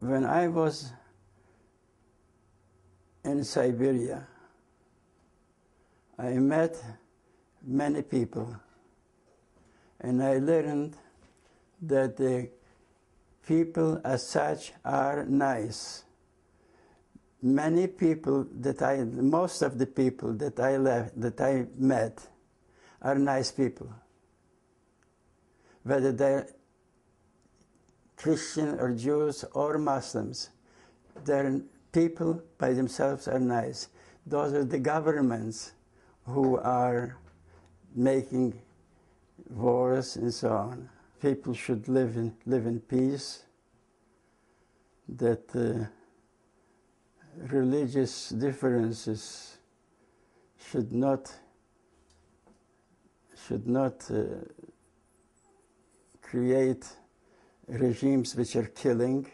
When I was in Siberia, I met many people and I learned that the people as such are nice. Many people that I, most of the people that I left, that I met, are nice people. Whether they're Christian or Jews or Muslims, they're people by themselves are nice. Those are the governments who are making wars and so on. People should live in, live in peace, that uh, religious differences should not should not uh, create regimes which are killing